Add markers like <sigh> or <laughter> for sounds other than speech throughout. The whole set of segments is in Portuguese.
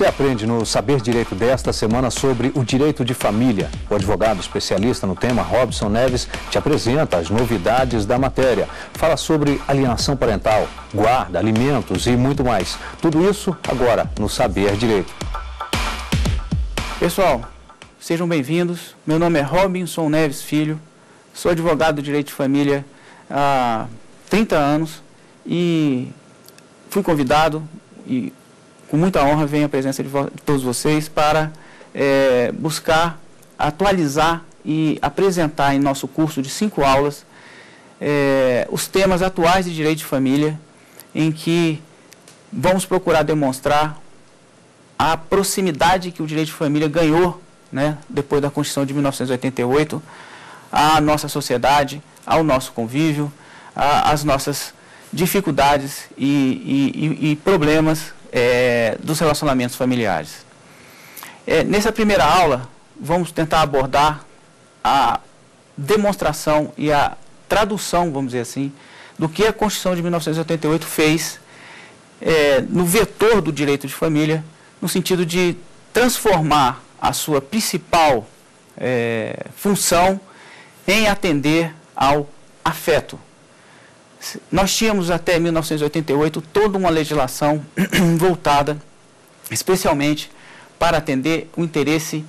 Você aprende no Saber Direito desta semana sobre o direito de família. O advogado especialista no tema, Robson Neves, te apresenta as novidades da matéria. Fala sobre alienação parental, guarda, alimentos e muito mais. Tudo isso agora no Saber Direito. Pessoal, sejam bem-vindos. Meu nome é Robinson Neves Filho. Sou advogado do direito de família há 30 anos e fui convidado e com muita honra venho à presença de, de todos vocês para é, buscar atualizar e apresentar em nosso curso de cinco aulas é, os temas atuais de direito de família, em que vamos procurar demonstrar a proximidade que o direito de família ganhou né, depois da Constituição de 1988 à nossa sociedade, ao nosso convívio, às nossas dificuldades e, e, e problemas é, dos relacionamentos familiares. É, nessa primeira aula, vamos tentar abordar a demonstração e a tradução, vamos dizer assim, do que a Constituição de 1988 fez é, no vetor do direito de família, no sentido de transformar a sua principal é, função em atender ao afeto, nós tínhamos até 1988 toda uma legislação <clears throat> voltada especialmente para atender o interesse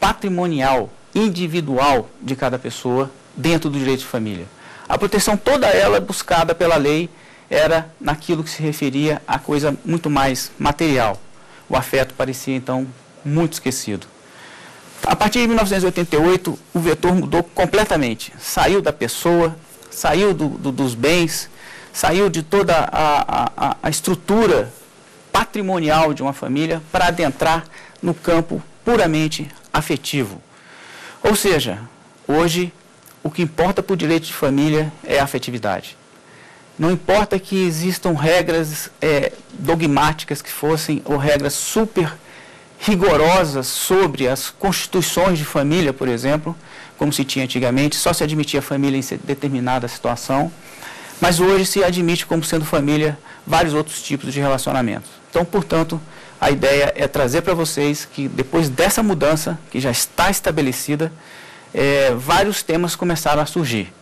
patrimonial, individual de cada pessoa dentro do direito de família. A proteção toda ela buscada pela lei era naquilo que se referia a coisa muito mais material. O afeto parecia então muito esquecido. A partir de 1988, o vetor mudou completamente. Saiu da pessoa, saiu do, do, dos bens, saiu de toda a, a, a estrutura patrimonial de uma família para adentrar no campo puramente afetivo. Ou seja, hoje o que importa para o direito de família é a afetividade. Não importa que existam regras é, dogmáticas que fossem, ou regras super rigorosas sobre as constituições de família, por exemplo, como se tinha antigamente, só se admitia família em determinada situação, mas hoje se admite como sendo família vários outros tipos de relacionamentos. Então, portanto, a ideia é trazer para vocês que depois dessa mudança, que já está estabelecida, é, vários temas começaram a surgir.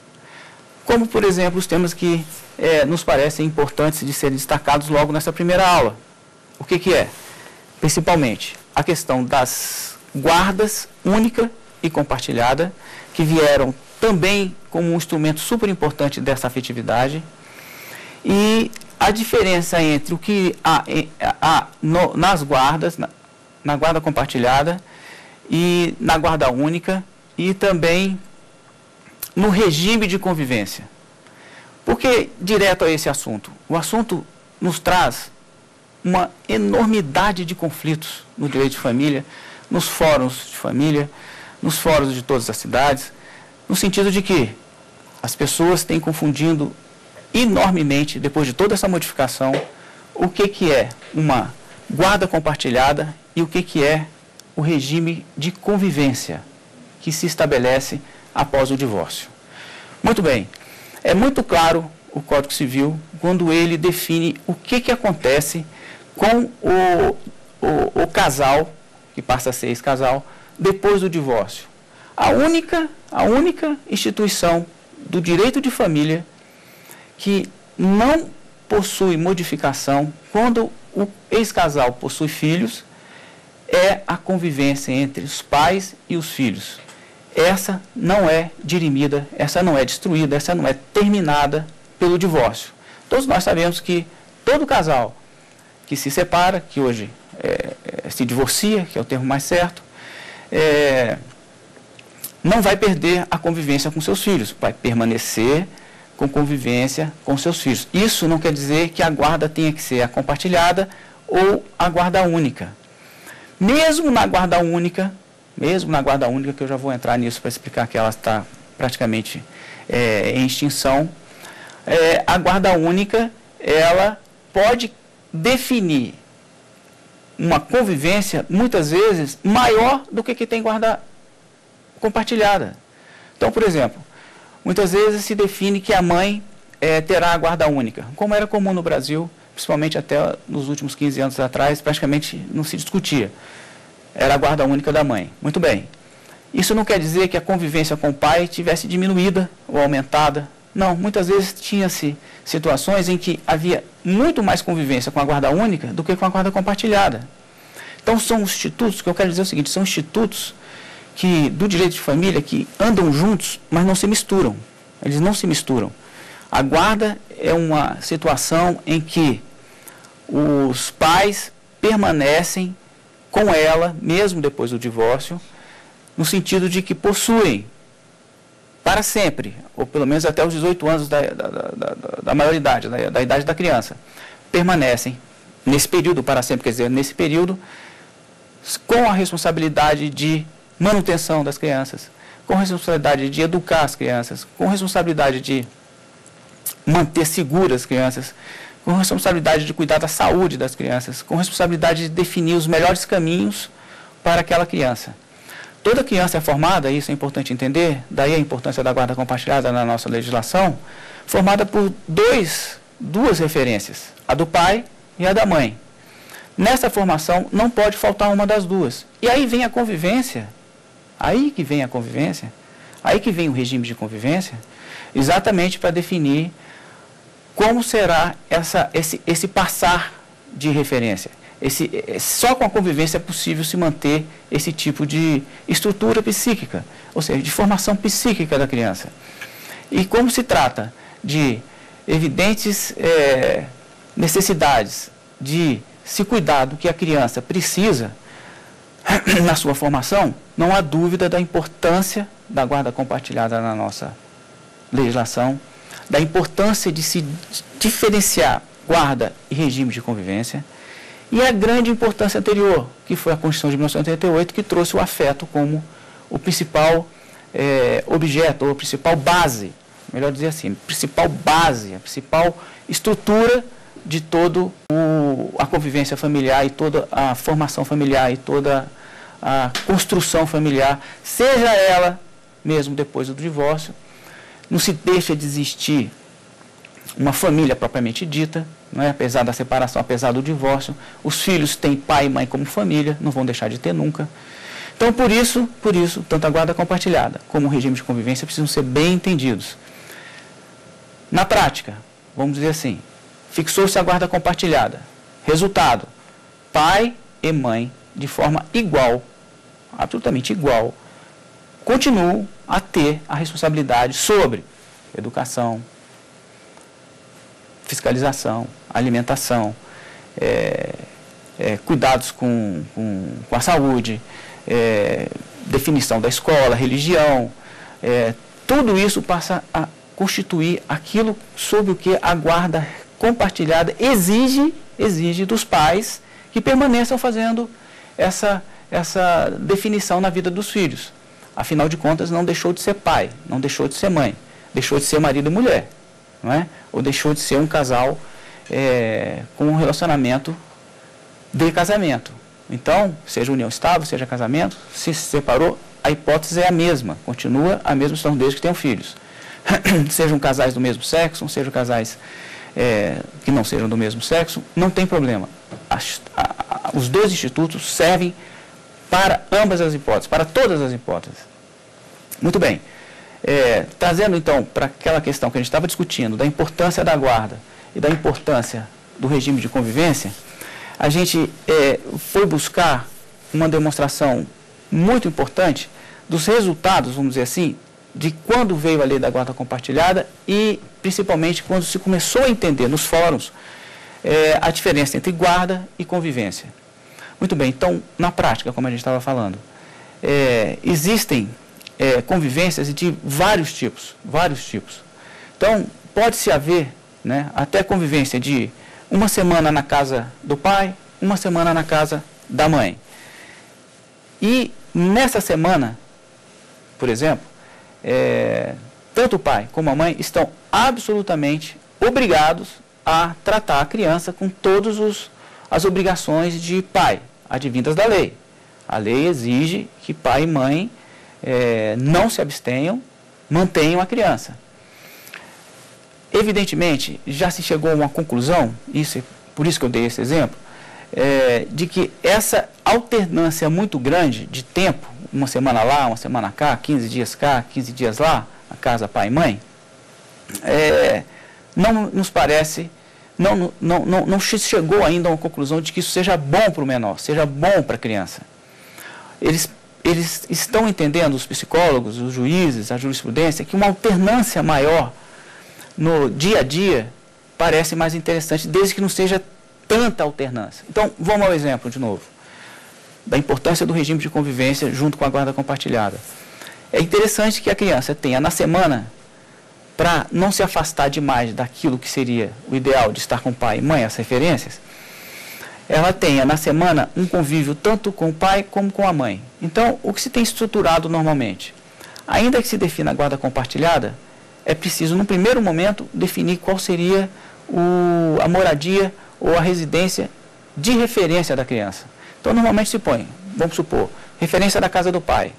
Como, por exemplo, os temas que é, nos parecem importantes de serem destacados logo nessa primeira aula. O que, que é? Principalmente a questão das guardas única e compartilhada, que vieram também como um instrumento super importante dessa afetividade. E a diferença entre o que há, há no, nas guardas, na, na guarda compartilhada e na guarda única, e também no regime de convivência. Por que direto a esse assunto? O assunto nos traz uma enormidade de conflitos no direito de família, nos fóruns de família, nos fóruns de todas as cidades, no sentido de que as pessoas têm confundindo enormemente, depois de toda essa modificação, o que, que é uma guarda compartilhada e o que, que é o regime de convivência que se estabelece após o divórcio. Muito bem, é muito claro o Código Civil quando ele define o que, que acontece com o, o, o casal, que passa a ser esse casal, depois do divórcio. A única, a única instituição do direito de família que não possui modificação quando o ex-casal possui filhos é a convivência entre os pais e os filhos. Essa não é dirimida, essa não é destruída, essa não é terminada pelo divórcio. Todos nós sabemos que todo casal que se separa, que hoje é, se divorcia, que é o termo mais certo, é, não vai perder a convivência com seus filhos, vai permanecer com convivência com seus filhos. Isso não quer dizer que a guarda tenha que ser a compartilhada ou a guarda única. Mesmo na guarda única, mesmo na guarda única, que eu já vou entrar nisso para explicar que ela está praticamente é, em extinção, é, a guarda única, ela pode definir uma convivência, muitas vezes, maior do que que tem guarda compartilhada. Então, por exemplo, muitas vezes se define que a mãe é, terá a guarda única, como era comum no Brasil principalmente até nos últimos 15 anos atrás, praticamente não se discutia. Era a guarda única da mãe. Muito bem. Isso não quer dizer que a convivência com o pai tivesse diminuída ou aumentada. Não, muitas vezes tinha-se situações em que havia muito mais convivência com a guarda única do que com a guarda compartilhada. Então são institutos, que eu quero dizer o seguinte, são institutos que do direito de família que andam juntos, mas não se misturam. Eles não se misturam. A guarda é uma situação em que os pais permanecem com ela, mesmo depois do divórcio, no sentido de que possuem para sempre, ou pelo menos até os 18 anos da, da, da, da maioridade, da, da idade da criança, permanecem nesse período para sempre, quer dizer, nesse período, com a responsabilidade de manutenção das crianças, com responsabilidade de educar as crianças, com responsabilidade de manter seguras as crianças, com responsabilidade de cuidar da saúde das crianças, com responsabilidade de definir os melhores caminhos para aquela criança. Toda criança é formada, isso é importante entender, daí a importância da guarda compartilhada na nossa legislação, formada por dois, duas referências, a do pai e a da mãe. Nessa formação não pode faltar uma das duas. E aí vem a convivência, aí que vem a convivência, aí que vem o regime de convivência, exatamente para definir como será essa, esse, esse passar de referência. Esse, é, só com a convivência é possível se manter esse tipo de estrutura psíquica, ou seja, de formação psíquica da criança. E como se trata de evidentes é, necessidades de se cuidar do que a criança precisa <clears throat> na sua formação, não há dúvida da importância da guarda compartilhada na nossa legislação da importância de se diferenciar guarda e regime de convivência, e a grande importância anterior, que foi a Constituição de 1988, que trouxe o afeto como o principal é, objeto, ou a principal base, melhor dizer assim, principal base, a principal estrutura de todo a convivência familiar e toda a formação familiar e toda a construção familiar, seja ela mesmo depois do divórcio, não se deixa de existir uma família propriamente dita, não é? apesar da separação, apesar do divórcio. Os filhos têm pai e mãe como família, não vão deixar de ter nunca. Então, por isso, por isso, tanto a guarda compartilhada como o regime de convivência precisam ser bem entendidos. Na prática, vamos dizer assim, fixou-se a guarda compartilhada. Resultado: pai e mãe, de forma igual, absolutamente igual, continuam a ter a responsabilidade sobre educação, fiscalização, alimentação, é, é, cuidados com, com, com, a saúde, é, definição da escola, religião, é, tudo isso passa a constituir aquilo sobre o que a guarda compartilhada exige, exige dos pais que permaneçam fazendo essa, essa definição na vida dos filhos. Afinal de contas, não deixou de ser pai, não deixou de ser mãe, deixou de ser marido e mulher, não é? ou deixou de ser um casal é, com um relacionamento de casamento. Então, seja união estável, seja casamento, se separou, a hipótese é a mesma, continua a mesma situação desde que tenham filhos. <coughs> sejam casais do mesmo sexo, sejam casais é, que não sejam do mesmo sexo, não tem problema. As, a, a, os dois institutos servem para ambas as hipóteses, para todas as hipóteses. Muito bem. É, trazendo então para aquela questão que a gente estava discutindo, da importância da guarda e da importância do regime de convivência, a gente é, foi buscar uma demonstração muito importante dos resultados, vamos dizer assim, de quando veio a lei da guarda compartilhada e principalmente quando se começou a entender nos fóruns é, a diferença entre guarda e convivência. Muito bem, então, na prática, como a gente estava falando, é, existem é, convivências de vários tipos, vários tipos. Então, pode-se haver né, até convivência de uma semana na casa do pai, uma semana na casa da mãe. E nessa semana, por exemplo, é, tanto o pai como a mãe estão absolutamente obrigados a tratar a criança com todas as obrigações de pai advindas da lei. A lei exige que pai e mãe é, não se abstenham, mantenham a criança. Evidentemente, já se chegou a uma conclusão, isso por isso que eu dei esse exemplo, é, de que essa alternância muito grande de tempo, uma semana lá, uma semana cá, 15 dias cá, 15 dias lá, a casa pai e mãe, é, não nos parece, não, não, não, não chegou ainda a uma conclusão de que isso seja bom para o menor, seja bom para a criança. Eles, eles estão entendendo, os psicólogos, os juízes, a jurisprudência, que uma alternância maior no dia a dia parece mais interessante, desde que não seja tanta alternância. Então, vamos ao exemplo de novo, da importância do regime de convivência junto com a guarda compartilhada. É interessante que a criança tenha na semana para não se afastar demais daquilo que seria o ideal de estar com pai e mãe, as referências, ela tenha na semana um convívio tanto com o pai como com a mãe. Então, o que se tem estruturado normalmente? Ainda que se defina a guarda compartilhada, é preciso, no primeiro momento, definir qual seria o, a moradia ou a residência de referência da criança. Então, normalmente se põe, vamos supor, referência da casa do pai.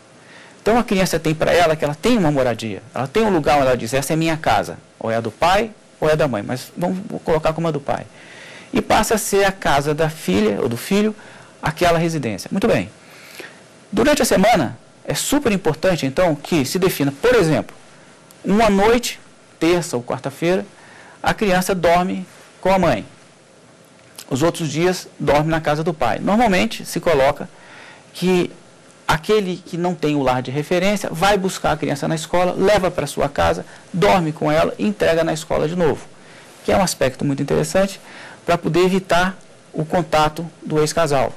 Então a criança tem para ela que ela tem uma moradia, ela tem um lugar onde ela diz, essa é minha casa, ou é a do pai ou é a da mãe, mas vamos colocar como a do pai. E passa a ser a casa da filha ou do filho, aquela residência. Muito bem. Durante a semana, é super importante então que se defina, por exemplo, uma noite, terça ou quarta-feira, a criança dorme com a mãe. Os outros dias dorme na casa do pai. Normalmente se coloca que aquele que não tem o lar de referência vai buscar a criança na escola, leva para sua casa, dorme com ela e entrega na escola de novo. Que é um aspecto muito interessante para poder evitar o contato do ex-casal.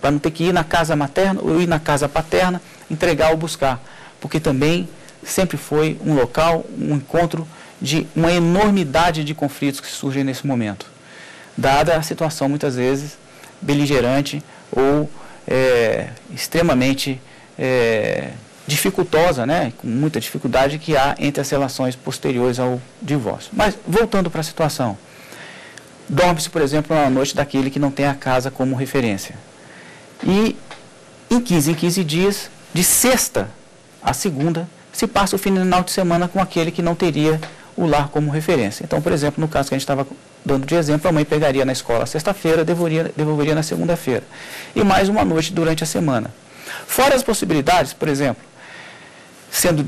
Para não ter que ir na casa materna ou ir na casa paterna, entregar ou buscar. Porque também sempre foi um local, um encontro de uma enormidade de conflitos que surgem nesse momento. Dada a situação, muitas vezes, beligerante ou é, extremamente é, dificultosa, né, com muita dificuldade que há entre as relações posteriores ao divórcio. Mas, voltando para a situação, dorme-se, por exemplo, na noite daquele que não tem a casa como referência. E, em 15 em 15 dias, de sexta a segunda, se passa o final de semana com aquele que não teria o lar como referência. Então, por exemplo, no caso que a gente estava dando de exemplo, a mãe pegaria na escola sexta-feira, devolveria, devolveria na segunda-feira. E mais uma noite durante a semana. Fora as possibilidades, por exemplo, sendo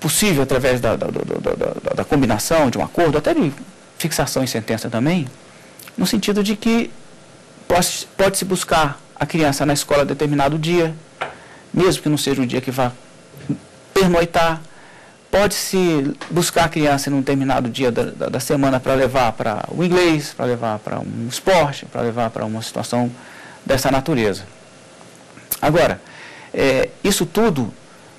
possível através da, da, da, da, combinação de um acordo, até de fixação em sentença também, no sentido de que pode-se pode buscar a criança na escola determinado dia, mesmo que não seja um dia que vá pernoitar, Pode-se buscar a criança em um determinado dia da, da, da semana para levar para o inglês, para levar para um esporte, para levar para uma situação dessa natureza. Agora, é, isso tudo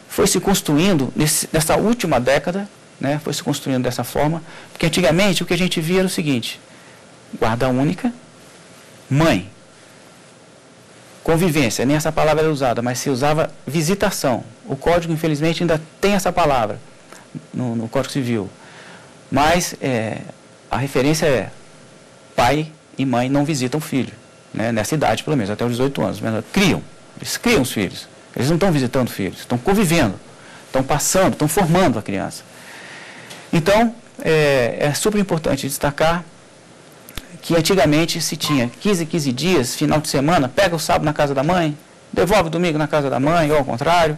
foi se construindo nesse, nessa última década, né, foi se construindo dessa forma, porque antigamente o que a gente via era o seguinte: guarda única, mãe, convivência, nem essa palavra era usada, mas se usava visitação. O código, infelizmente, ainda tem essa palavra no, no Código Civil. Mas é, a referência é pai e mãe não visitam filho, né, nessa idade pelo menos, até os 18 anos. Mas criam, eles criam os filhos. Eles não estão visitando filhos, estão convivendo, estão passando, estão formando a criança. Então, é, é super importante destacar que antigamente se tinha 15, 15 dias, final de semana, pega o sábado na casa da mãe, devolve o domingo na casa da mãe, ou ao contrário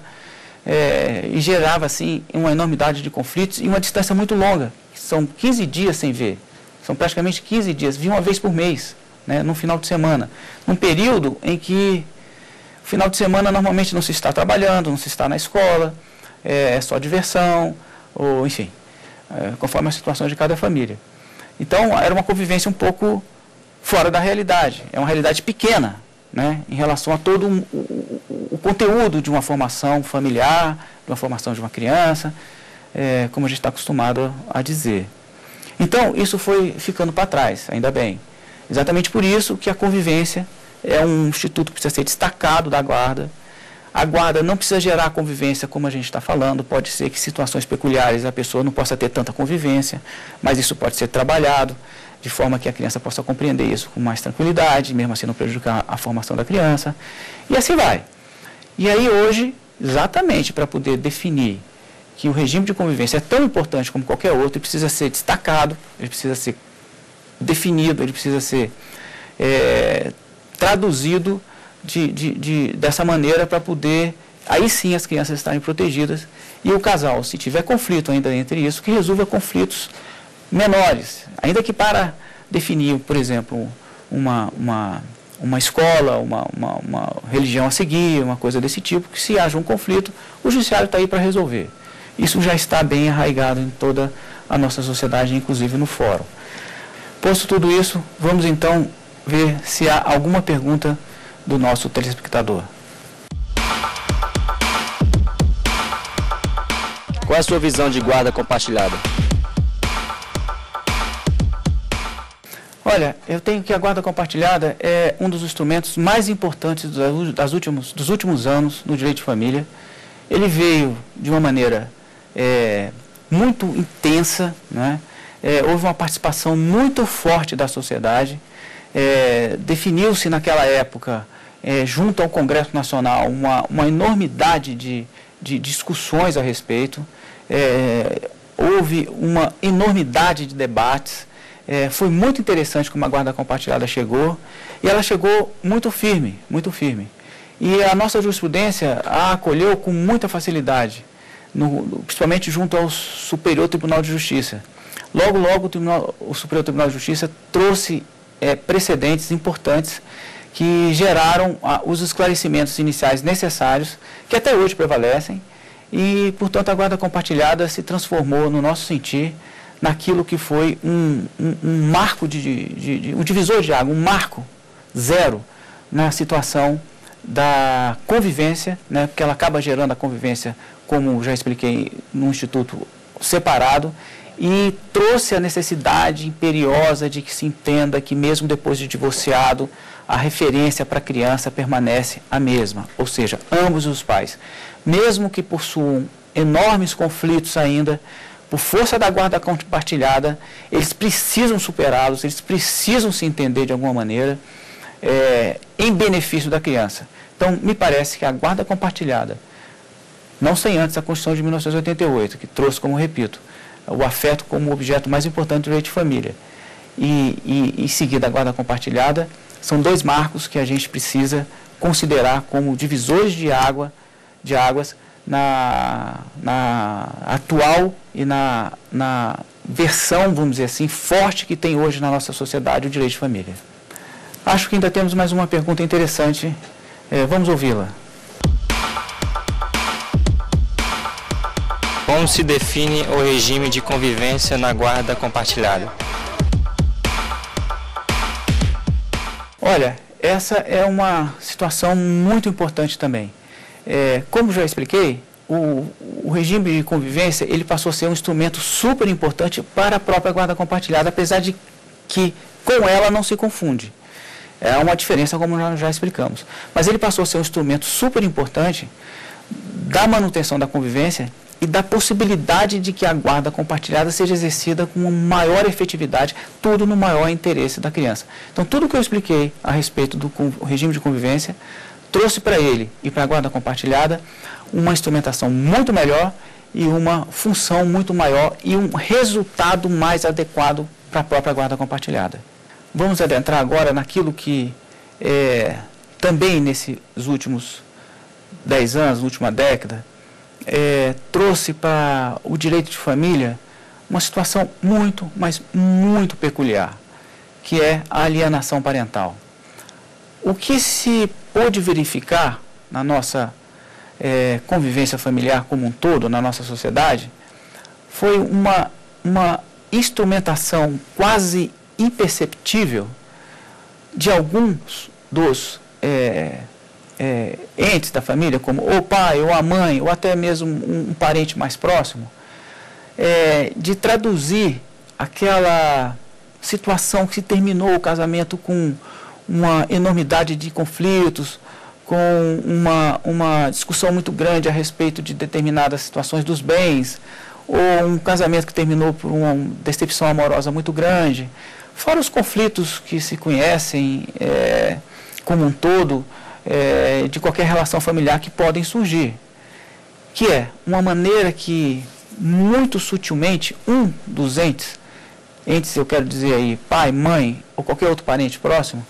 é, e gerava assim uma enormidade de conflitos e uma distância muito longa. São 15 dias sem ver, são praticamente 15 dias, vi uma vez por mês, né, no final de semana. Num período em que final de semana normalmente não se está trabalhando, não se está na escola, é, é só diversão, ou enfim, é, conforme a situação de cada família. Então era uma convivência um pouco fora da realidade, é uma realidade pequena, né, em relação a todo um, o, o, conteúdo de uma formação familiar, de uma formação de uma criança, é, como a gente está acostumado a dizer. Então, isso foi ficando para trás, ainda bem. Exatamente por isso que a convivência é um instituto que precisa ser destacado da guarda. A guarda não precisa gerar convivência, como a gente está falando. Pode ser que situações peculiares a pessoa não possa ter tanta convivência, mas isso pode ser trabalhado de forma que a criança possa compreender isso com mais tranquilidade, mesmo assim não prejudicar a formação da criança. E assim vai. E aí hoje, exatamente para poder definir que o regime de convivência é tão importante como qualquer outro e precisa ser destacado, ele precisa ser definido, ele precisa ser é, traduzido de, de, de, dessa maneira para poder, aí sim, as crianças estarem protegidas e o casal, se tiver conflito ainda entre isso, que resolva conflitos menores, ainda que para definir, por exemplo, uma, uma, uma escola, uma, uma, uma religião a seguir, uma coisa desse tipo, que se haja um conflito, o judiciário está aí para resolver. Isso já está bem arraigado em toda a nossa sociedade, inclusive no fórum. Posto tudo isso, vamos então ver se há alguma pergunta do nosso telespectador. Qual é a sua visão de guarda compartilhada? Olha, eu tenho que a guarda compartilhada é um dos instrumentos mais importantes das últimos, dos últimos anos no direito de família. Ele veio de uma maneira é, muito intensa, né? É, houve uma participação muito forte da sociedade. É, Definiu-se naquela época, é, junto ao Congresso Nacional, uma, uma enormidade de, de discussões a respeito. É, houve uma enormidade de debates. É, foi muito interessante como a guarda compartilhada chegou e ela chegou muito firme, muito firme. E a nossa jurisprudência a acolheu com muita facilidade no, principalmente junto ao Superior Tribunal de Justiça. Logo, logo, o, Tribunal, o Superior Tribunal de Justiça trouxe é, precedentes importantes que geraram ah, os esclarecimentos iniciais necessários, que até hoje prevalecem, e, portanto, a guarda compartilhada se transformou, no nosso sentir, naquilo que foi um, um, um marco, de, de, de, um divisor de água, um marco zero na situação da convivência, né, porque ela acaba gerando a convivência como já expliquei, num instituto separado, e trouxe a necessidade imperiosa de que se entenda que, mesmo depois de divorciado, a referência para a criança permanece a mesma, ou seja, ambos os pais. Mesmo que possuam enormes conflitos ainda, por força da guarda compartilhada, eles precisam superá-los, eles precisam se entender de alguma maneira, é, em benefício da criança. Então, me parece que a guarda compartilhada, não sem antes a Constituição de 1988, que trouxe, como repito, o afeto como objeto mais importante do direito de família. E, e em seguida a guarda compartilhada, são dois marcos que a gente precisa considerar como divisores de água, de águas na, na atual e na, na versão, vamos dizer assim, forte que tem hoje na nossa sociedade o direito de família. Acho que ainda temos mais uma pergunta interessante. É, vamos ouvi-la. Como se define o regime de convivência na guarda compartilhada? Olha, essa é uma situação muito importante também. É, como já expliquei, o, o, regime de convivência ele passou a ser um instrumento super importante para a própria guarda compartilhada, apesar de que com ela não se confunde. É uma diferença, como nós já explicamos. Mas ele passou a ser um instrumento super importante da manutenção da convivência e da possibilidade de que a guarda compartilhada seja exercida com maior efetividade, tudo no maior interesse da criança. Então, tudo que eu expliquei a respeito do regime de convivência trouxe para ele e para a guarda compartilhada uma instrumentação muito melhor e uma função muito maior e um resultado mais adequado para a própria guarda compartilhada. Vamos adentrar agora naquilo que é, também nesses últimos dez anos, última década, é, trouxe para o direito de família uma situação muito, mas muito peculiar, que é a alienação parental. O que se pôde verificar na nossa é, convivência familiar como um todo, na nossa sociedade, foi uma, uma instrumentação quase imperceptível de alguns dos é, é, entes da família, como o pai, ou a mãe, ou até mesmo um, um parente mais próximo, é, de traduzir aquela situação que se terminou o casamento com uma enormidade de conflitos, com uma, uma discussão muito grande a respeito de determinadas situações dos bens, ou um casamento que terminou por uma decepção amorosa muito grande, fora os conflitos que se conhecem é, como um todo, é, de qualquer relação familiar que podem surgir. Que é uma maneira que, muito sutilmente, um dos entes entes, eu quero dizer aí, pai, mãe ou qualquer outro parente próximo,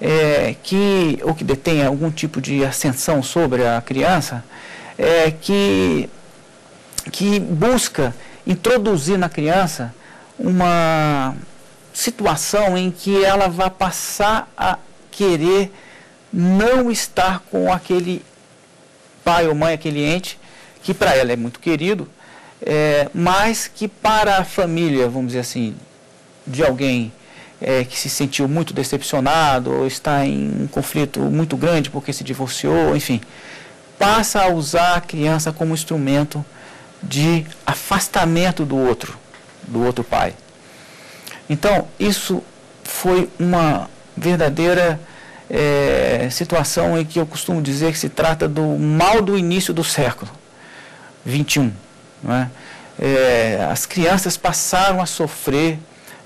é, que, ou que detenha algum tipo de ascensão sobre a criança, é, que, que busca introduzir na criança uma situação em que ela vai passar a querer não estar com aquele pai ou mãe, aquele ente, que para ela é muito querido, é, mas que para a família, vamos dizer assim, de alguém é, que se sentiu muito decepcionado ou está em um conflito muito grande porque se divorciou, enfim, passa a usar a criança como instrumento de afastamento do outro, do outro pai. Então, isso foi uma verdadeira é, situação em que eu costumo dizer que se trata do mal do início do século 21. Não é? É, as crianças passaram a sofrer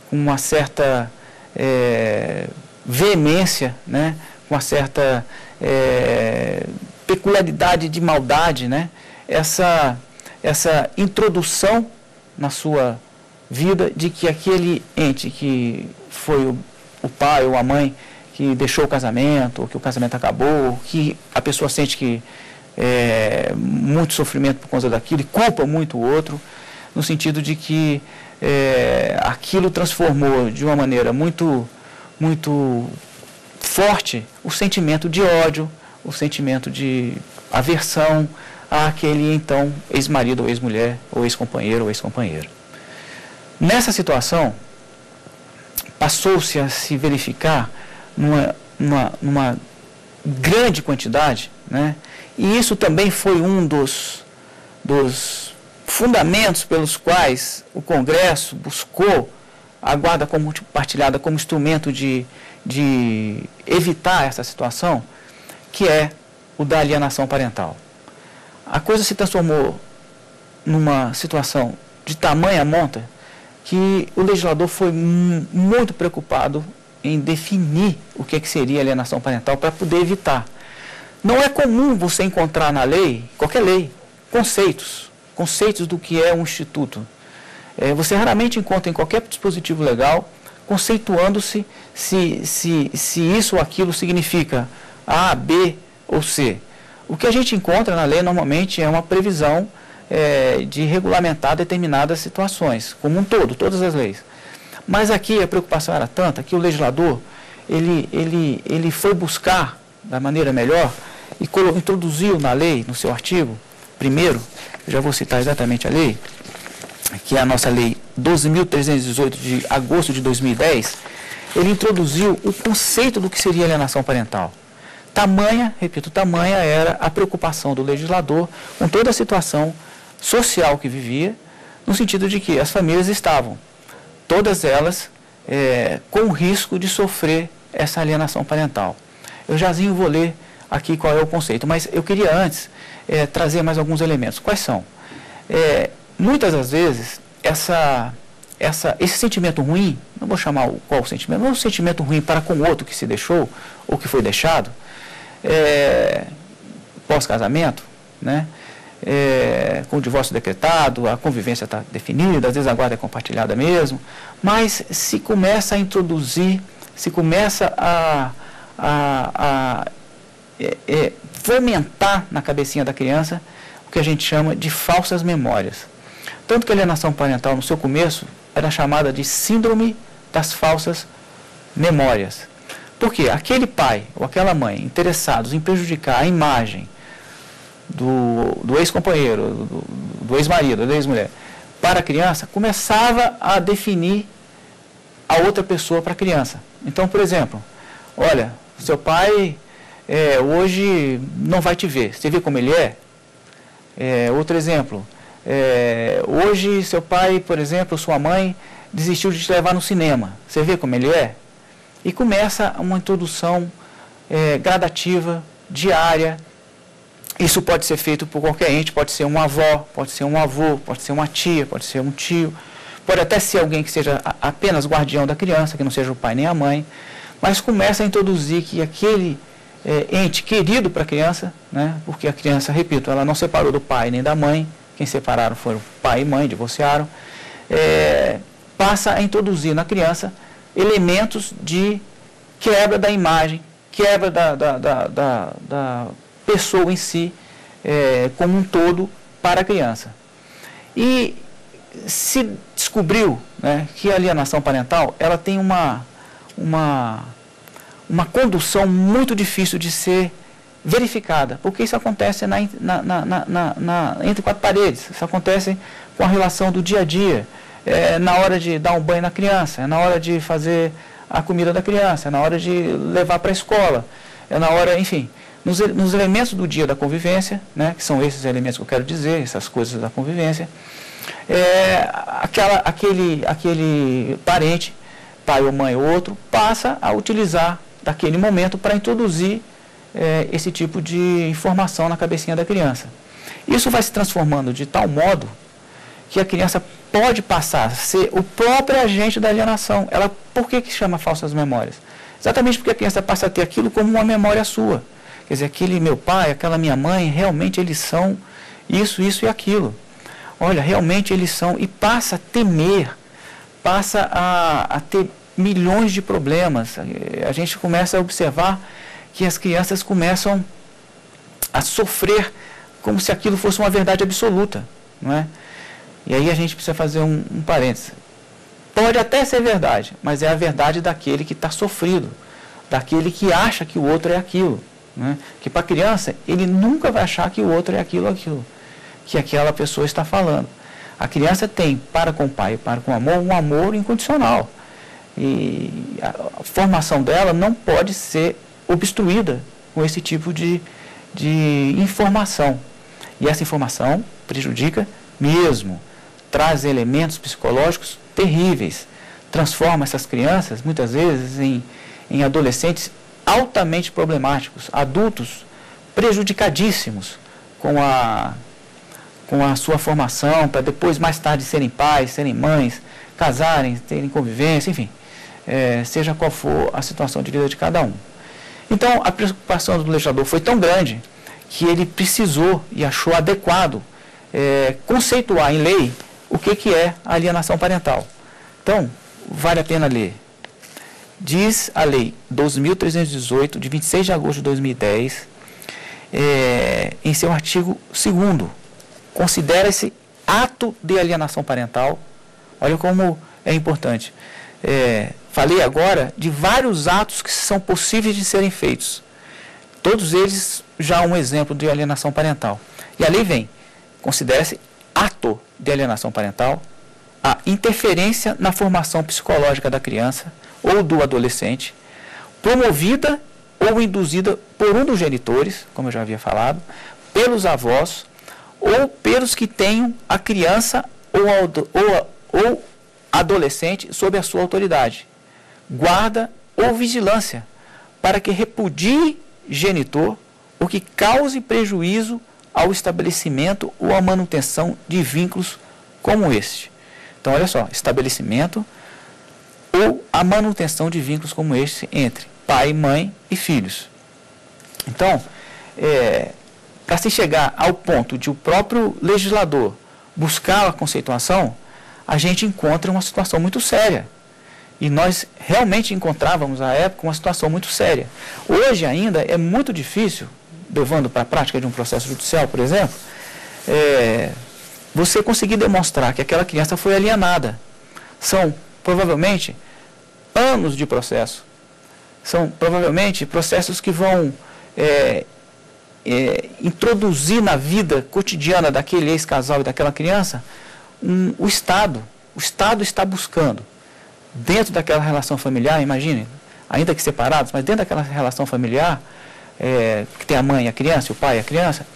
com uma certa é, veemência, né? com uma certa é, peculiaridade de maldade, né? essa, essa introdução na sua vida de que aquele ente que foi o, o pai ou a mãe que deixou o casamento, que o casamento acabou, que a pessoa sente que é, muito sofrimento por causa daquilo e culpa muito o outro, no sentido de que é, aquilo transformou de uma maneira muito, muito forte o sentimento de ódio, o sentimento de aversão àquele então ex-marido ou ex-mulher, ou ex-companheiro ou ex-companheira. Nessa situação, passou-se a se verificar numa, numa, numa grande quantidade, né? e isso também foi um dos, dos fundamentos pelos quais o Congresso buscou a guarda compartilhada como instrumento de, de evitar essa situação, que é o da alienação parental. A coisa se transformou numa situação de tamanha monta que o legislador foi muito preocupado em definir o que, é que seria alienação parental para poder evitar. Não é comum você encontrar na lei, qualquer lei, conceitos conceitos do que é um instituto. É, você raramente encontra em qualquer dispositivo legal conceituando-se se, se, se isso ou aquilo significa A, B ou C. O que a gente encontra na lei normalmente é uma previsão é, de regulamentar determinadas situações, como um todo, todas as leis. Mas aqui a preocupação era tanta que o legislador ele, ele, ele foi buscar da maneira melhor e introduziu na lei, no seu artigo, primeiro, já vou citar exatamente a lei, que é a nossa lei 12.318 de agosto de 2010, ele introduziu o conceito do que seria alienação parental. Tamanha, repito, tamanha era a preocupação do legislador com toda a situação social que vivia, no sentido de que as famílias estavam, todas elas, é, com risco de sofrer essa alienação parental. Eu jazinho vou ler aqui qual é o conceito, mas eu queria antes é, trazer mais alguns elementos. Quais são? É, muitas das vezes, essa, essa, esse sentimento ruim, não vou chamar o, qual o sentimento, mas o sentimento ruim para com o outro que se deixou ou que foi deixado, é, pós-casamento, né? É, com o divórcio decretado, a convivência está definida, às vezes a guarda é compartilhada mesmo, mas se começa a introduzir, se começa a, a, a é, é, fomentar na cabecinha da criança o que a gente chama de falsas memórias. Tanto que a alienação parental, no seu começo, era chamada de síndrome das falsas memórias. Porque aquele pai ou aquela mãe interessados em prejudicar a imagem do, do ex-companheiro, do, do ex-marido, da ex-mulher, para a criança, começava a definir a outra pessoa para a criança. Então, por exemplo, olha, seu pai é, hoje não vai te ver. Você vê como ele é? é outro exemplo. É, hoje seu pai, por exemplo, sua mãe desistiu de te levar no cinema. Você vê como ele é? E começa uma introdução é, gradativa, diária. Isso pode ser feito por qualquer ente, pode ser uma avó, pode ser um avô, pode ser uma tia, pode ser um tio, pode até ser alguém que seja apenas guardião da criança, que não seja o pai nem a mãe, mas começa a introduzir que aquele é, ente querido para a criança, né? porque a criança, repito, ela não separou do pai nem da mãe, quem separaram foram pai e mãe, divorciaram, é, passa a introduzir na criança elementos de quebra da imagem, quebra da, da, da, da, da pessoa em si, é, como um todo, para a criança. E se descobriu né, que a alienação parental ela tem uma, uma, uma condução muito difícil de ser verificada, porque isso acontece na, na, na, entre quatro paredes, isso acontece com a relação do dia a dia, é, na hora de dar um banho na criança, é na hora de fazer a comida da criança, é na hora de levar para a escola, é na hora, enfim, nos, nos elementos do dia da convivência, né, que são esses elementos que eu quero dizer, essas coisas da convivência, é, aquela, aquele, aquele parente, pai ou mãe ou outro, passa a utilizar daquele momento para introduzir é, esse tipo de informação na cabecinha da criança. Isso vai se transformando de tal modo que a criança pode passar a ser o próprio agente da alienação. Ela, por que, que chama falsas memórias? Exatamente porque a criança passa a ter aquilo como uma memória sua. Quer dizer, aquele meu pai, aquela minha mãe, realmente eles são isso, isso e aquilo. Olha, realmente eles são, e passa a temer, passa a, a ter milhões de problemas. A gente começa a observar que as crianças começam a sofrer como se aquilo fosse uma verdade absoluta, não é? E aí a gente precisa fazer um, um parênteses. Pode até ser verdade, mas é a verdade daquele que está sofrido, daquele que acha que o outro é aquilo. Né? Que para a criança, ele nunca vai achar que o outro é aquilo aquilo que aquela pessoa está falando. A criança tem para com o pai, para com o amor, um amor incondicional. E a formação dela não pode ser obstruída com esse tipo de, de informação. E essa informação prejudica mesmo, traz elementos psicológicos terríveis, transforma essas crianças, muitas vezes, em, em adolescentes altamente problemáticos, adultos prejudicadíssimos com a, com a sua formação, para depois, mais tarde, serem pais, serem mães, casarem, terem convivência, enfim, é, seja qual for a situação de vida de cada um. Então, a preocupação do legislador foi tão grande que ele precisou e achou adequado é, conceituar em lei o que, que é alienação parental. Então, vale a pena ler. Diz a lei 12.318, de 26 de agosto de 2010, é, em seu artigo 2 considera-se ato de alienação parental. Olha como é importante. É, Falei agora de vários atos que são possíveis de serem feitos. Todos eles já um exemplo de alienação parental. E a lei vem, considera-se ato de alienação parental a interferência na formação psicológica da criança ou do adolescente, promovida ou induzida por um dos genitores, como eu já havia falado, pelos avós ou pelos que tenham a criança ou, ou, ou adolescente sob a sua autoridade guarda ou vigilância, para que repudie genitor o que cause prejuízo ao estabelecimento ou à manutenção de vínculos como este. Então, olha só, estabelecimento ou a manutenção de vínculos como este entre pai, mãe e filhos. Então, é, para se chegar ao ponto de o próprio legislador buscar a conceituação, a gente encontra uma situação muito séria. E nós realmente encontrávamos à época uma situação muito séria. Hoje ainda é muito difícil, levando para a prática de um processo judicial, por exemplo, é, você conseguir demonstrar que aquela criança foi alienada. São provavelmente anos de processo. São provavelmente processos que vão é, é, introduzir na vida cotidiana daquele ex-casal e daquela criança um, o Estado. O Estado está buscando dentro daquela relação familiar, imagine, ainda que separados, mas dentro daquela relação familiar, é, que tem a mãe e a criança, o pai e a criança,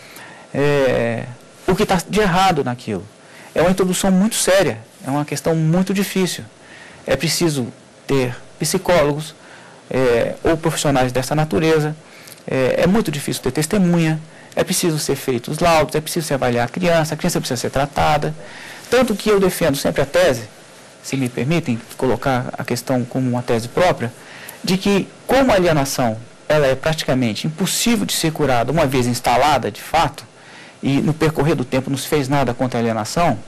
é, o que está de errado naquilo. É uma introdução muito séria, é uma questão muito difícil. É preciso ter psicólogos é, ou profissionais dessa natureza, é, é muito difícil ter testemunha, é preciso ser feitos laudos, é preciso se avaliar a criança, a criança precisa ser tratada. Tanto que eu defendo sempre a tese se me permitem colocar a questão como uma tese própria, de que como a alienação ela é praticamente impossível de ser curada uma vez instalada de fato, e no percorrer do tempo não se fez nada contra a alienação,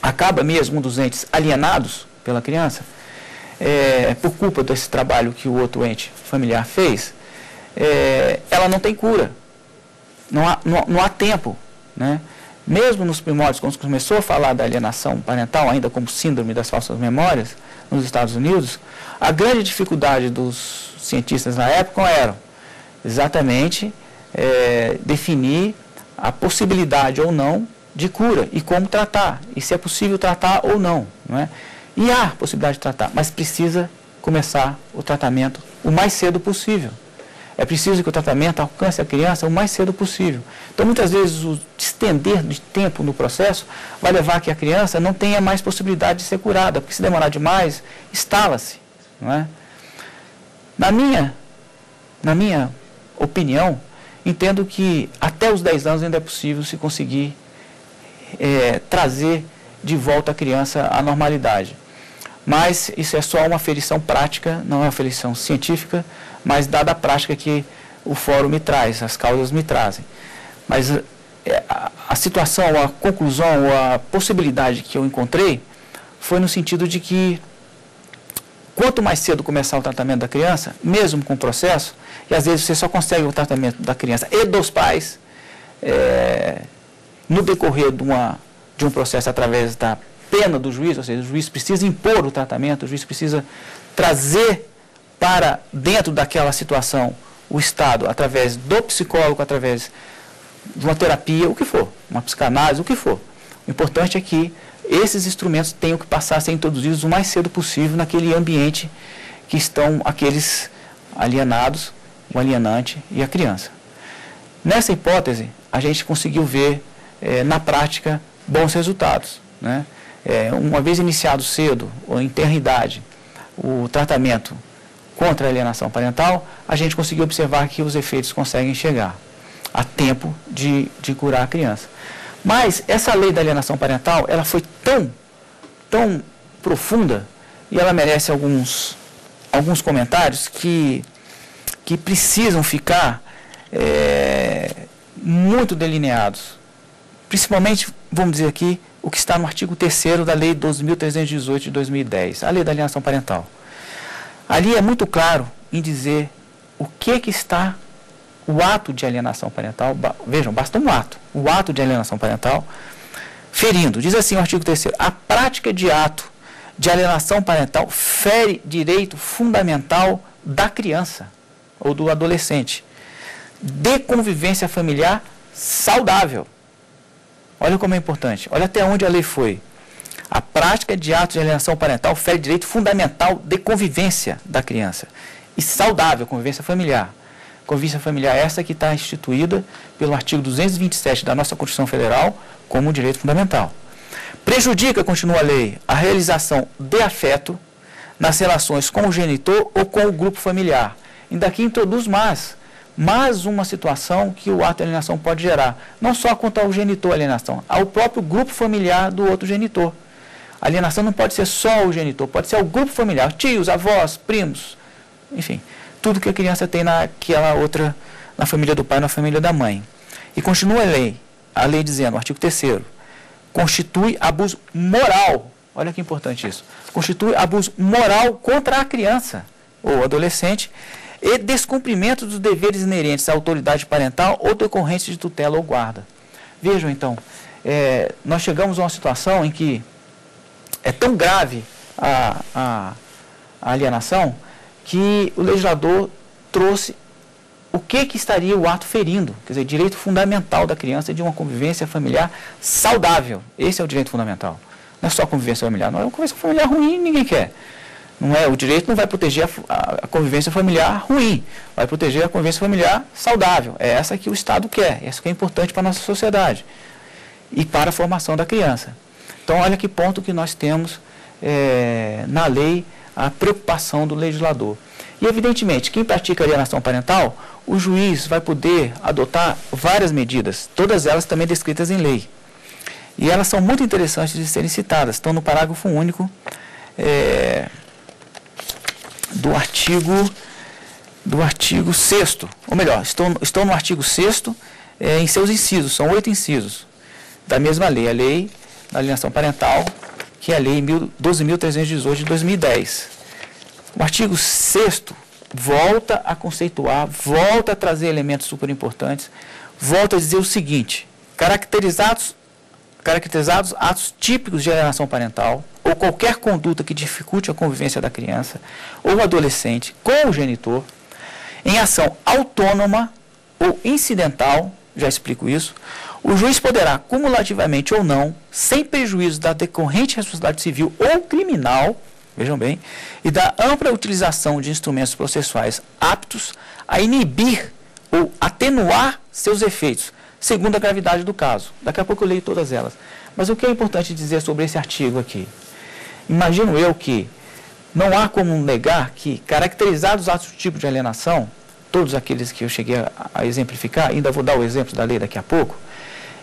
acaba mesmo um dos entes alienados pela criança, é, por culpa desse trabalho que o outro ente familiar fez, é, ela não tem cura. Não há, não, não há tempo. Né? Mesmo nos primórdios, quando começou a falar da alienação parental, ainda como síndrome das falsas memórias, nos Estados Unidos, a grande dificuldade dos cientistas na época era exatamente é, definir a possibilidade ou não de cura e como tratar, e se é possível tratar ou não. não é? E há possibilidade de tratar, mas precisa começar o tratamento o mais cedo possível. É preciso que o tratamento alcance a criança o mais cedo possível. Então, muitas vezes, o estender de tempo no processo vai levar a que a criança não tenha mais possibilidade de ser curada, porque se demorar demais, instala-se. Não é? Na minha, na minha opinião, entendo que até os 10 anos ainda é possível se conseguir é, trazer de volta a criança à normalidade. Mas isso é só uma aferição prática, não é uma aferição científica, mas dada a prática que o fórum me traz, as causas me trazem. Mas a, a situação, a conclusão, a possibilidade que eu encontrei foi no sentido de que quanto mais cedo começar o tratamento da criança, mesmo com o processo, e às vezes você só consegue o tratamento da criança e dos pais é, no decorrer de, uma, de um processo através da pena do juiz, ou seja, o juiz precisa impor o tratamento, o juiz precisa trazer para dentro daquela situação o Estado, através do psicólogo, através de uma terapia, o que for, uma psicanálise, o que for. O importante é que esses instrumentos tenham que passar a ser introduzidos o mais cedo possível naquele ambiente que estão aqueles alienados, o alienante e a criança. Nessa hipótese, a gente conseguiu ver é, na prática bons resultados. Né? É, uma vez iniciado cedo ou em tenra idade o tratamento contra a alienação parental, a gente conseguiu observar que os efeitos conseguem chegar a tempo de, de curar a criança. Mas essa lei da alienação parental, ela foi tão, tão profunda e ela merece alguns, alguns comentários que, que precisam ficar é, muito delineados. Principalmente, vamos dizer aqui, o que está no artigo 3 da Lei 12.318 de 2010, a Lei da Alienação Parental. Ali é muito claro em dizer o que, que está o ato de alienação parental, vejam, basta um ato, o ato de alienação parental, ferindo, diz assim o artigo 3 a prática de ato de alienação parental fere direito fundamental da criança ou do adolescente de convivência familiar saudável Olha como é importante. Olha até onde a lei foi. A prática de atos de alienação parental fere direito fundamental de convivência da criança. E saudável, convivência familiar. Convivência familiar essa que está instituída pelo artigo 227 da nossa Constituição Federal como um direito fundamental. Prejudica, continua a lei, a realização de afeto nas relações com o genitor ou com o grupo familiar. E daqui introduz mais mais uma situação que o ato de alienação pode gerar. Não só quanto ao genitor alienação, ao próprio grupo familiar do outro genitor. A alienação não pode ser só o genitor, pode ser o grupo familiar, tios, avós, primos, enfim, tudo que a criança tem naquela outra, na família do pai, na família da mãe. E continua a lei, a lei dizendo, artigo 3 constitui abuso moral, olha que importante isso, constitui abuso moral contra a criança ou adolescente e descumprimento dos deveres inerentes à autoridade parental ou decorrentes de tutela ou guarda. Vejam então, é, nós chegamos a uma situação em que é tão grave a, a, a alienação que o legislador trouxe o que, que estaria o ato ferindo, quer dizer, direito fundamental da criança de uma convivência familiar saudável. Esse é o direito fundamental. Não é só convivência familiar, não é uma convivência familiar ruim, ninguém quer. Não é, o direito não vai proteger a, a, convivência familiar ruim, vai proteger a convivência familiar saudável. É essa que o Estado quer, essa que é importante para a nossa sociedade e para a formação da criança. Então, olha que ponto que nós temos é, na lei a preocupação do legislador. E, evidentemente, quem pratica alienação parental, o juiz vai poder adotar várias medidas, todas elas também descritas em lei. E elas são muito interessantes de serem citadas, estão no parágrafo único. É, do artigo do artigo 6 ou melhor, estão, estão no artigo 6 é, em seus incisos, são oito incisos da mesma lei, a lei da alienação parental, que é a Lei 12.318 de 2010. O artigo 6 volta a conceituar, volta a trazer elementos super importantes, volta a dizer o seguinte: caracterizados, caracterizados atos típicos de alienação parental ou qualquer conduta que dificulte a convivência da criança ou adolescente com o genitor, em ação autônoma ou incidental, já explico isso, o juiz poderá, cumulativamente ou não, sem prejuízo da decorrente responsabilidade civil ou criminal, vejam bem, e da ampla utilização de instrumentos processuais aptos a inibir ou atenuar seus efeitos, segundo a gravidade do caso. Daqui a pouco eu leio todas elas. Mas o que é importante dizer sobre esse artigo aqui? Imagino eu que não há como negar que, caracterizados atos do tipo de alienação, todos aqueles que eu cheguei a, a exemplificar, ainda vou dar o exemplo da lei daqui a pouco,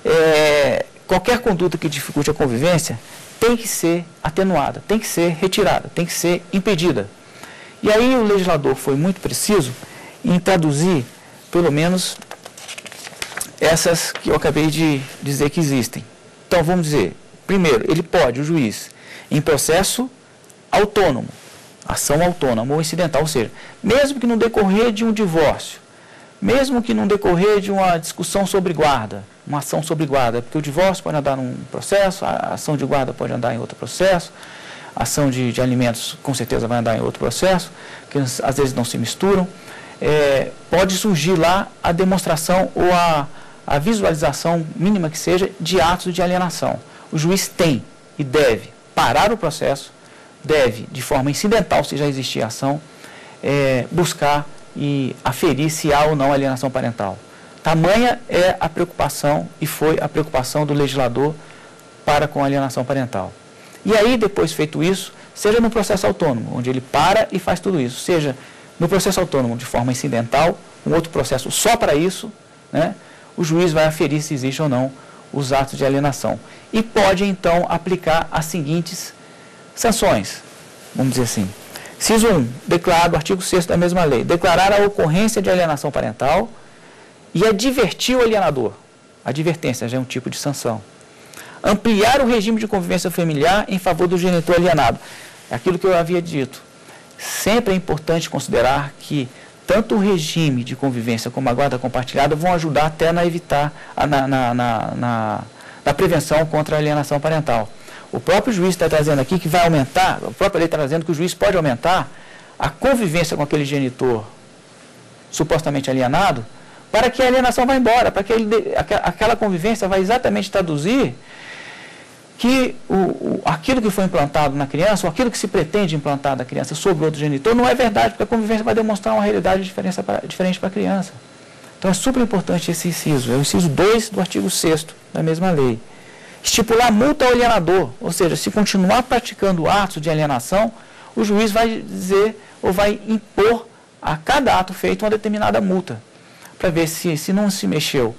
é, qualquer conduta que dificulte a convivência tem que ser atenuada, tem que ser retirada, tem que ser impedida. E aí o legislador foi muito preciso em traduzir, pelo menos, essas que eu acabei de dizer que existem. Então vamos dizer, primeiro, ele pode, o juiz, em processo autônomo, ação autônoma ou incidental, ou seja, mesmo que no decorrer de um divórcio, mesmo que no decorrer de uma discussão sobre guarda, uma ação sobre guarda, porque o divórcio pode andar num processo, a ação de guarda pode andar em outro processo, a ação de, de alimentos com certeza vai andar em outro processo, que às vezes não se misturam. É, pode surgir lá a demonstração ou a, a visualização mínima que seja de atos de alienação. O juiz tem e deve parar o processo, deve, de forma incidental, se já existir ação, é, buscar e aferir se há ou não alienação parental. Tamanha é a preocupação e foi a preocupação do legislador para com a alienação parental. E aí, depois feito isso, seja no processo autônomo, onde ele para e faz tudo isso, seja no processo autônomo de forma incidental, um outro processo só para isso, né, o juiz vai aferir se existe ou não os atos de alienação. E pode, então, aplicar as seguintes sanções, vamos dizer assim. Ciso 1, declara, artigo 6 da mesma lei, declarar a ocorrência de alienação parental, e advertir o alienador. Advertência já é um tipo de sanção. Ampliar o regime de convivência familiar em favor do genitor alienado. É aquilo que eu havia dito. Sempre é importante considerar que tanto o regime de convivência como a guarda compartilhada vão ajudar até na evitar, na, na, na, na prevenção contra a alienação parental. O próprio juiz está trazendo aqui que vai aumentar, a própria lei está trazendo que o juiz pode aumentar a convivência com aquele genitor supostamente alienado para que a alienação vá embora, para que ele, aquela convivência vai exatamente traduzir que o, o, aquilo que foi implantado na criança, ou aquilo que se pretende implantar da criança sobre outro genitor, não é verdade, porque a convivência vai demonstrar uma realidade diferente para a criança. Então é super importante esse inciso, é o inciso 2 do artigo 6 da mesma lei. Estipular multa ao alienador, ou seja, se continuar praticando atos de alienação, o juiz vai dizer ou vai impor a cada ato feito uma determinada multa para ver se, se não se mexeu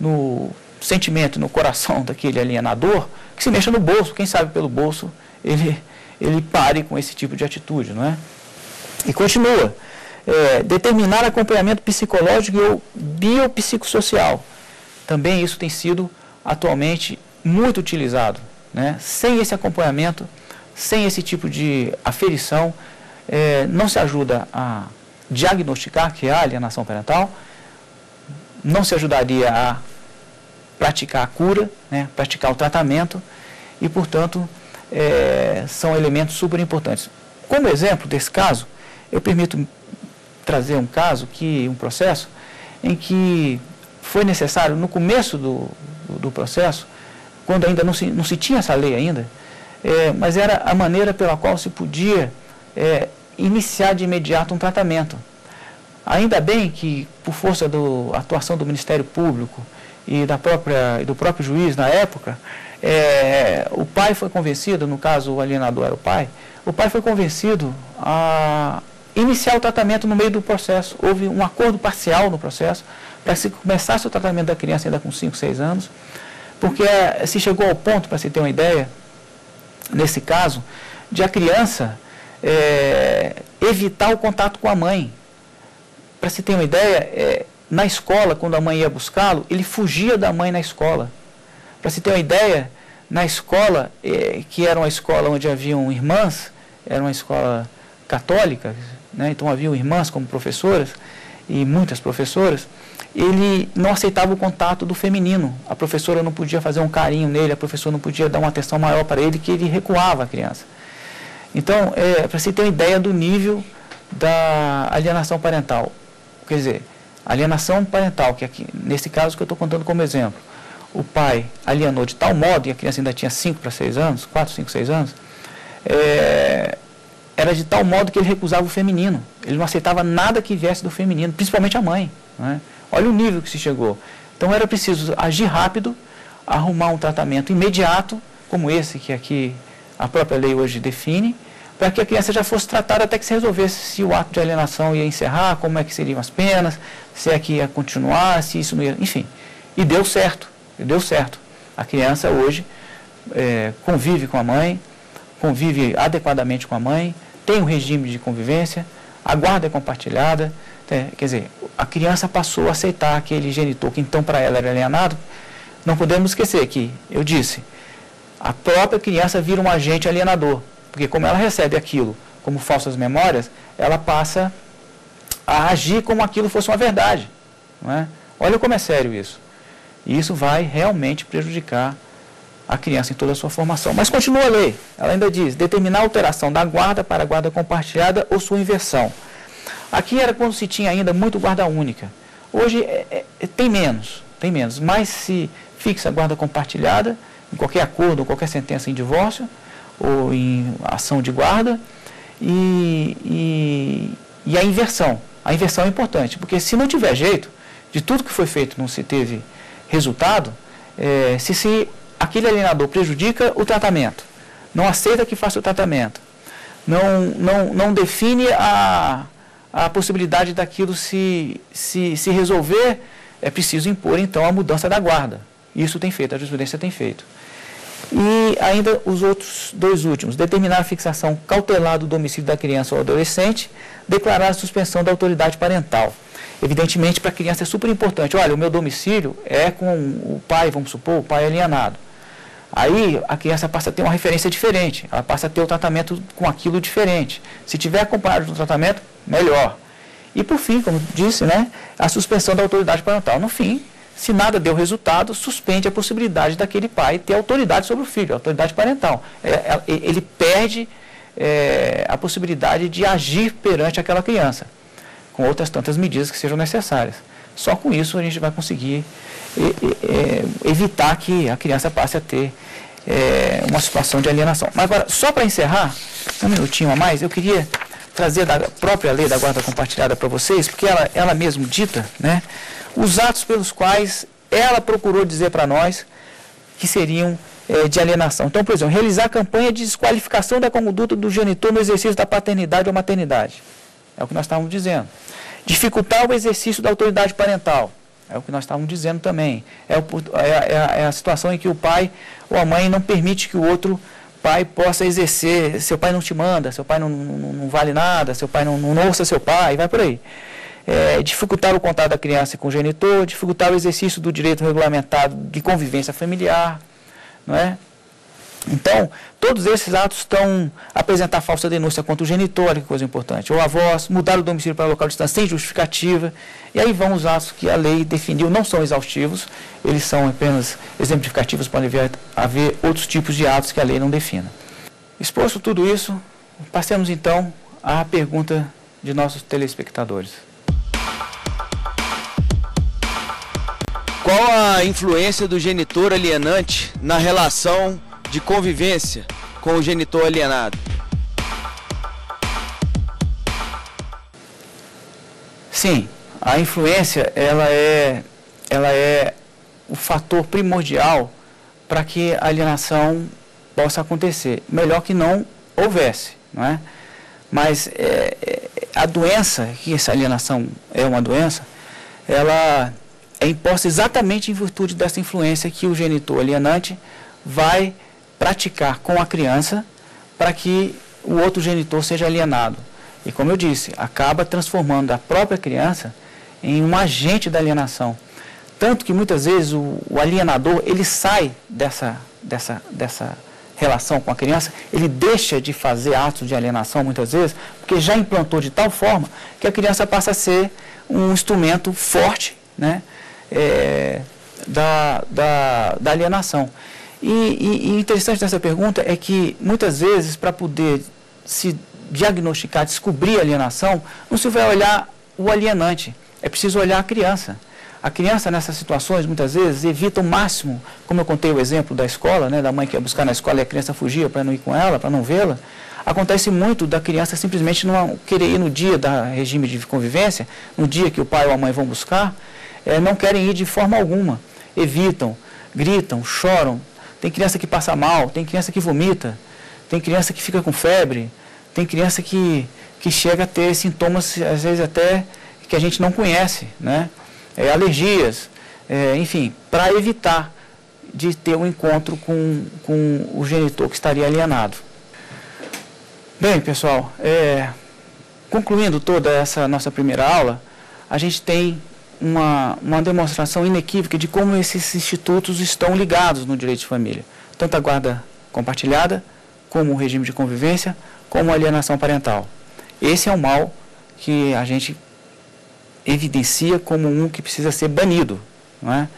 no sentimento, no coração daquele alienador, que se mexa no bolso, quem sabe pelo bolso ele, ele pare com esse tipo de atitude, não é? E continua, é, determinar acompanhamento psicológico ou biopsicossocial. Também isso tem sido atualmente muito utilizado. Né? Sem esse acompanhamento, sem esse tipo de aferição, é, não se ajuda a diagnosticar que há alienação parental não se ajudaria a praticar a cura, né, praticar o tratamento e, portanto, é, são elementos super importantes. Como exemplo desse caso, eu permito trazer um caso, que um processo, em que foi necessário, no começo do, do processo, quando ainda não se, não se tinha essa lei ainda, é, mas era a maneira pela qual se podia é, iniciar de imediato um tratamento. Ainda bem que, por força da atuação do Ministério Público e da própria, do próprio juiz na época, é, o pai foi convencido, no caso o alienador era o pai, o pai foi convencido a iniciar o tratamento no meio do processo. Houve um acordo parcial no processo para se começasse o tratamento da criança ainda com 5, 6 anos, porque é, se chegou ao ponto, para se ter uma ideia, nesse caso, de a criança é, evitar o contato com a mãe para se ter uma ideia, é, na escola, quando a mãe ia buscá-lo, ele fugia da mãe na escola. Para se ter uma ideia, na escola, eh, que era uma escola onde haviam irmãs, era uma escola católica, né, então haviam irmãs como professoras, e muitas professoras, ele não aceitava o contato do feminino. A professora não podia fazer um carinho nele, a professora não podia dar uma atenção maior para ele, que ele recuava a criança. Então, é, para você ter uma ideia do nível da alienação parental. Quer dizer, alienação parental, que aqui, nesse caso que eu estou contando como exemplo, o pai alienou de tal modo, e a criança ainda tinha 5 para 6 anos, 4, 5, 6 anos, é, era de tal modo que ele recusava o feminino. Ele não aceitava nada que viesse do feminino, principalmente a mãe. Né? Olha o nível que se chegou. Então era preciso agir rápido, arrumar um tratamento imediato, como esse que aqui a própria lei hoje define, para que a criança já fosse tratada até que se resolvesse se o ato de alienação ia encerrar, como é que seriam as penas, se é que ia continuar, se isso não ia. Enfim. E deu certo. E deu certo. A criança hoje é, convive com a mãe, convive adequadamente com a mãe, tem um regime de convivência, a guarda é compartilhada, é, quer dizer, a criança passou a aceitar aquele genitor que então para ela era alienado. Não podemos esquecer que, eu disse, a própria criança vira um agente alienador, porque como ela recebe aquilo como falsas memórias, ela passa a agir como aquilo fosse uma verdade. Não é? Olha como é sério isso. E isso vai realmente prejudicar a criança em toda a sua formação. Mas continua a lei. Ela ainda diz: determinar a alteração da guarda para a guarda compartilhada ou sua inversão. Aqui era quando se tinha ainda muito guarda única. Hoje é, é, é tem menos, tem menos. Mas se fixa a guarda compartilhada, em qualquer acordo, ou qualquer sentença em divórcio, ou em ação de guarda, e, e, e a inversão. A inversão é importante, porque se não tiver jeito, de tudo que foi feito não se teve resultado, é, se se aquele alienador prejudica o tratamento, não aceita que faça o tratamento, não, não, não define a, a possibilidade daquilo se, se, se resolver, é preciso impor então a mudança da guarda. Isso tem feito, a jurisprudência tem feito. E ainda os outros dois últimos, determinar a fixação cautelar do domicílio da criança ou adolescente, declarar a suspensão da autoridade parental. Evidentemente, para a criança é super importante. Olha, o meu domicílio é com o pai, vamos supor, o pai alienado. Aí a criança passa a ter uma referência diferente, ela passa a ter o tratamento com aquilo diferente. Se tiver acompanhado do tratamento, melhor. E por fim, como disse, né, a suspensão da autoridade parental. No fim, se nada deu resultado, suspende a possibilidade daquele pai ter autoridade sobre o filho, autoridade parental. É, é, ele perde é, a possibilidade de agir perante aquela criança, com outras tantas medidas que sejam necessárias. Só com isso a gente vai conseguir é, evitar que a criança passe a ter é, uma situação de alienação. Mas agora, só para encerrar, um minutinho a mais, eu queria trazer da própria lei da guarda compartilhada para vocês, porque ela, ela mesmo dita, né, os atos pelos quais ela procurou dizer para nós que seriam é, de alienação. Então, por exemplo, realizar campanha de desqualificação da conduta do genitor no exercício da paternidade ou maternidade. É o que nós estávamos dizendo. Dificultar o exercício da autoridade parental. É o que nós estávamos dizendo também. É, o, é, é, é, a situação em que o pai ou a mãe não permite que o outro pai possa exercer. Seu pai não te manda, seu pai não, não, não vale nada, seu pai não, não ouça seu pai, vai por aí. É, dificultar o contato da criança com o genitor, dificultar o exercício do direito regulamentado de convivência familiar, não é? Então, todos esses atos estão apresentar falsa denúncia contra o genitor, que coisa importante, ou avós, mudar o domicílio para local de distância sem justificativa. E aí vão os atos que a lei definiu, não são exaustivos, eles são apenas exemplificativos, pode haver, haver outros tipos de atos que a lei não defina. Exposto tudo isso, passemos então à pergunta de nossos telespectadores. Qual a influência do genitor alienante na relação de convivência com o genitor alienado? Sim, a influência ela é, ela é o fator primordial para que a alienação possa acontecer. Melhor que não houvesse, não é? Mas é, é a doença, que essa alienação é uma doença, ela é imposta exatamente em virtude dessa influência que o genitor alienante vai praticar com a criança para que o outro genitor seja alienado. E como eu disse, acaba transformando a própria criança em um agente da alienação. Tanto que muitas vezes o, o alienador ele sai dessa dessa, dessa relação com a criança, ele deixa de fazer atos de alienação muitas vezes, porque já implantou de tal forma que a criança passa a ser um instrumento forte né, é, da, da, da, alienação. E, e, e interessante dessa pergunta é que muitas vezes, para poder se diagnosticar, descobrir alienação, não se vai olhar o alienante, é preciso olhar a criança. A criança nessas situações, muitas vezes, evita o máximo, como eu contei o exemplo da escola, né, da mãe que ia buscar na escola e a criança fugia para não ir com ela, para não vê-la. Acontece muito da criança simplesmente não querer ir no dia da regime de convivência, no dia que o pai ou a mãe vão buscar, é, não querem ir de forma alguma. Evitam, gritam, choram. Tem criança que passa mal, tem criança que vomita, tem criança que fica com febre, tem criança que, que chega a ter sintomas, às vezes até que a gente não conhece, né? É, alergias, é, enfim, para evitar de ter um encontro com, com o genitor que estaria alienado. Bem, pessoal, é, concluindo toda essa nossa primeira aula, a gente tem uma, uma demonstração inequívoca de como esses institutos estão ligados no direito de família. Tanto a guarda compartilhada, como o regime de convivência, como a alienação parental. Esse é um mal que a gente evidencia como um que precisa ser banido. Não é?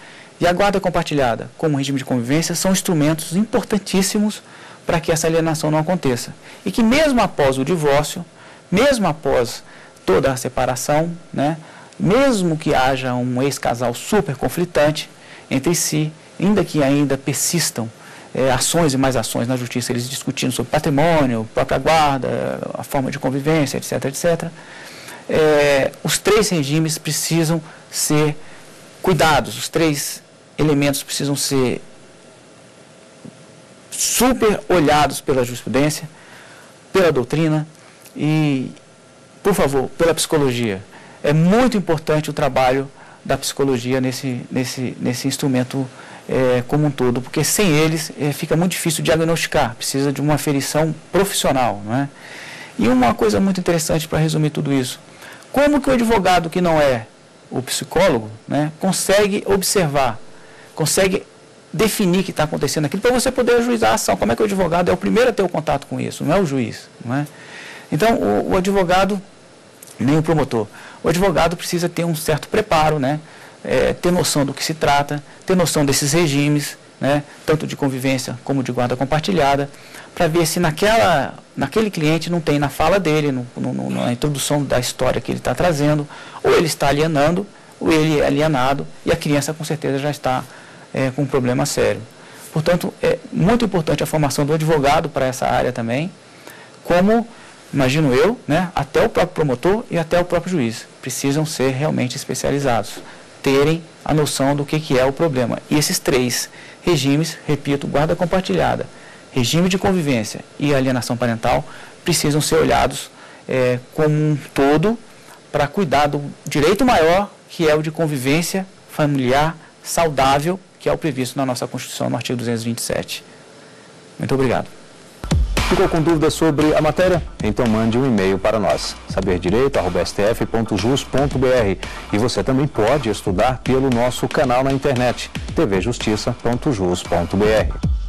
E a guarda compartilhada, como regime de convivência, são instrumentos importantíssimos para que essa alienação não aconteça. E que mesmo após o divórcio, mesmo após toda a separação, né, mesmo que haja um ex-casal super conflitante entre si, ainda que ainda persistam é, ações e mais ações na justiça, eles discutindo sobre patrimônio, própria guarda, a forma de convivência, etc., etc., é, os três regimes precisam ser cuidados, os três elementos precisam ser super olhados pela jurisprudência, pela doutrina e, por favor, pela psicologia. É muito importante o trabalho da psicologia nesse, nesse, nesse instrumento é, como um todo, porque sem eles é, fica muito difícil diagnosticar, precisa de uma aferição profissional. Não é? E uma coisa muito interessante para resumir tudo isso: como que o advogado que não é o psicólogo né, consegue observar, consegue definir o que está acontecendo aqui para você poder ajuizar a ação? Como é que o advogado é o primeiro a ter o contato com isso, não é o juiz? Não é? Então, o, o advogado, nem o promotor, o advogado precisa ter um certo preparo, né? é, ter noção do que se trata, ter noção desses regimes, né, tanto de convivência como de guarda compartilhada, para ver se naquela, naquele cliente não tem na fala dele, no, no, na introdução da história que ele está trazendo, ou ele está alienando, ou ele é alienado, e a criança com certeza já está é, com um problema sério. Portanto, é muito importante a formação do advogado para essa área também, como, imagino eu, né, até o próprio promotor e até o próprio juiz precisam ser realmente especializados terem a noção do que, que é o problema. E esses três regimes, repito, guarda compartilhada, regime de convivência e alienação parental, precisam ser olhados é, como um todo para cuidar do direito maior, que é o de convivência familiar saudável, que é o previsto na nossa Constituição, no artigo 227. Muito obrigado. Ficou com dúvidas sobre a matéria? Então mande um e-mail para nós, saberdireito.stf.jus.br. E você também pode estudar pelo nosso canal na internet, tvjustiça.jus.br.